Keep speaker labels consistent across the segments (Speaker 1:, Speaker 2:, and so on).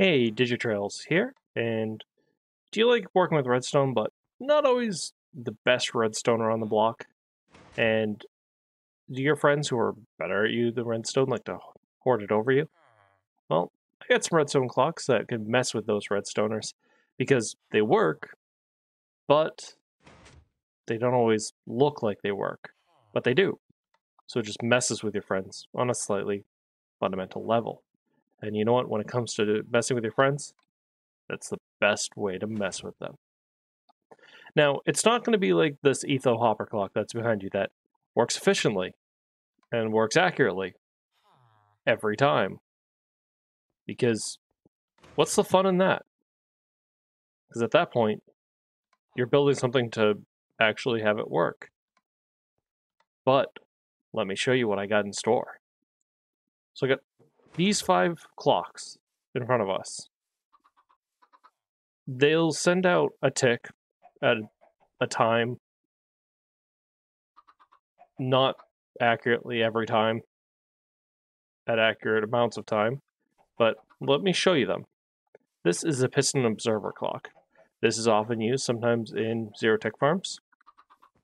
Speaker 1: Hey, Digitrailz here, and do you like working with redstone, but not always the best redstoner on the block? And do your friends who are better at you than redstone like to hoard it over you? Well, I got some redstone clocks that can mess with those redstoners because they work, but they don't always look like they work, but they do. So it just messes with your friends on a slightly fundamental level. And you know what? When it comes to messing with your friends, that's the best way to mess with them. Now, it's not going to be like this Etho Hopper clock that's behind you that works efficiently and works accurately every time. Because what's the fun in that? Because at that point, you're building something to actually have it work. But let me show you what I got in store. So I got these five clocks in front of us. They'll send out a tick at a time, not accurately every time, at accurate amounts of time, but let me show you them. This is a piston observer clock. This is often used sometimes in zero tick farms,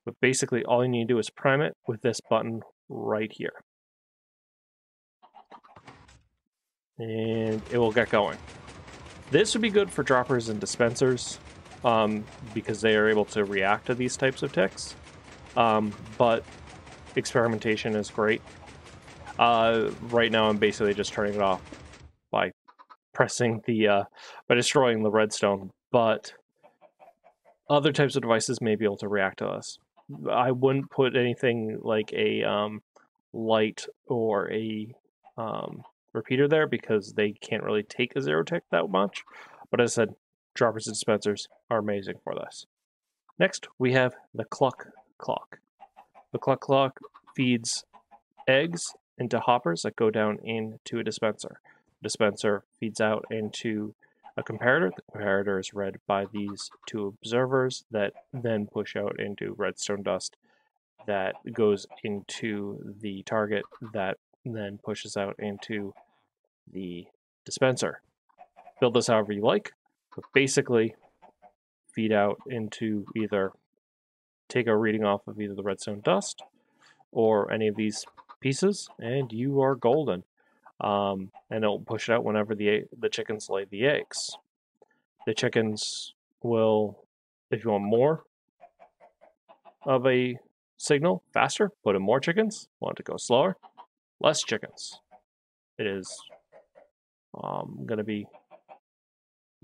Speaker 1: but basically all you need to do is prime it with this button right here. And it will get going. This would be good for droppers and dispensers um, because they are able to react to these types of ticks. Um, but experimentation is great. Uh, right now, I'm basically just turning it off by pressing the uh, by destroying the redstone. But other types of devices may be able to react to this. I wouldn't put anything like a um, light or a um, repeater there because they can't really take a zero tick that much. But as I said, droppers and dispensers are amazing for this. Next, we have the cluck clock. The cluck clock feeds eggs into hoppers that go down into a dispenser. The dispenser feeds out into a comparator. The comparator is read by these two observers that then push out into redstone dust that goes into the target that then pushes out into the dispenser. Build this however you like, but basically feed out into either take a reading off of either the redstone dust or any of these pieces, and you are golden. Um, and it'll push it out whenever the the chickens lay the eggs. The chickens will, if you want more of a signal faster, put in more chickens. Want to go slower, less chickens. It is um, going to be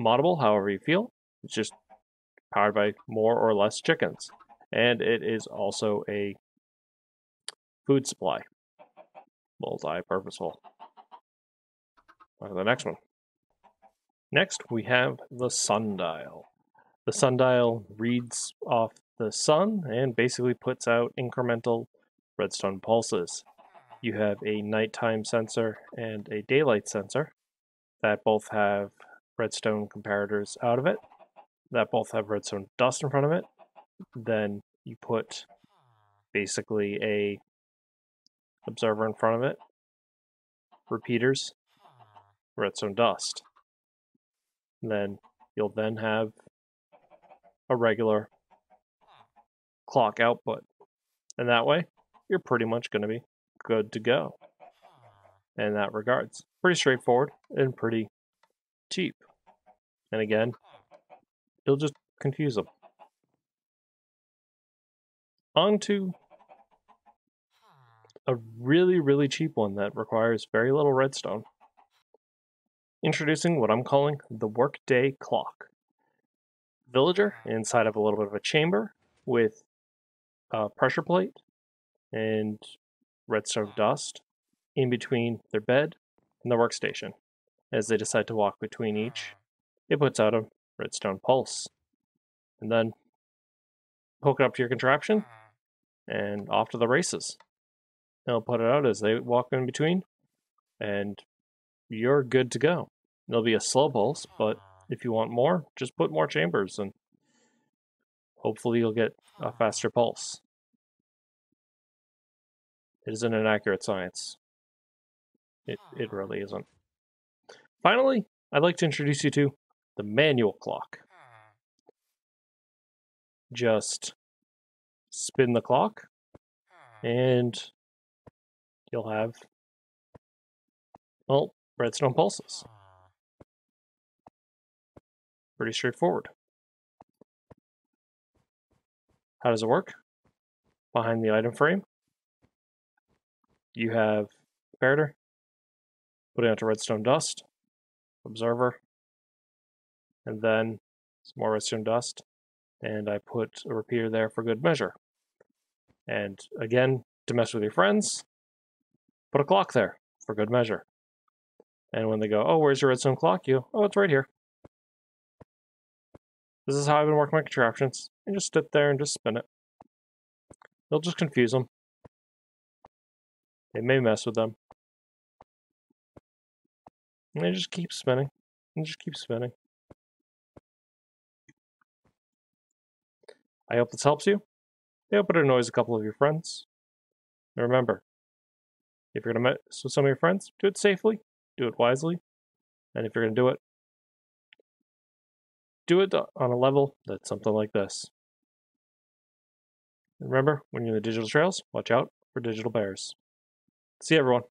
Speaker 1: moddable however you feel. It's just powered by more or less chickens. And it is also a food supply, multi-purposeful. On the next one. Next, we have the sundial. The sundial reads off the sun and basically puts out incremental redstone pulses. You have a nighttime sensor and a daylight sensor that both have redstone comparators out of it, that both have redstone dust in front of it. Then you put basically a observer in front of it, repeaters, redstone dust. then you'll then have a regular clock output. And that way, you're pretty much going to be good to go in that regards. Pretty straightforward and pretty cheap. And again, it'll just confuse them. On to a really, really cheap one that requires very little redstone. Introducing what I'm calling the Workday Clock. Villager inside of a little bit of a chamber with a pressure plate and redstone dust in between their bed and the workstation. As they decide to walk between each, ah. it puts out a redstone pulse. And then hook it up to your contraption ah. and off to the races. They'll put it out as they walk in between, and you're good to go. It'll be a slow pulse, but ah. if you want more, just put more chambers and hopefully you'll get a faster pulse. It isn't an accurate science. It, it really isn't. Finally, I'd like to introduce you to the manual clock. Just spin the clock, and you'll have, well, redstone pulses. Pretty straightforward. How does it work? Behind the item frame, you have comparator, put it onto redstone dust, observer, and then some more redstone dust, and I put a repeater there for good measure. And again, to mess with your friends, put a clock there for good measure. And when they go, oh, where's your redstone clock? You, oh, it's right here. This is how I've been working my contraptions. And just sit there and just spin it. They'll just confuse them. It may mess with them. And they just keep spinning. And just keep spinning. I hope this helps you. I hope it annoys a couple of your friends. And remember, if you're going to mess with some of your friends, do it safely, do it wisely, and if you're going to do it, do it on a level that's something like this. Remember, when you're in the digital trails, watch out for digital bears. See everyone.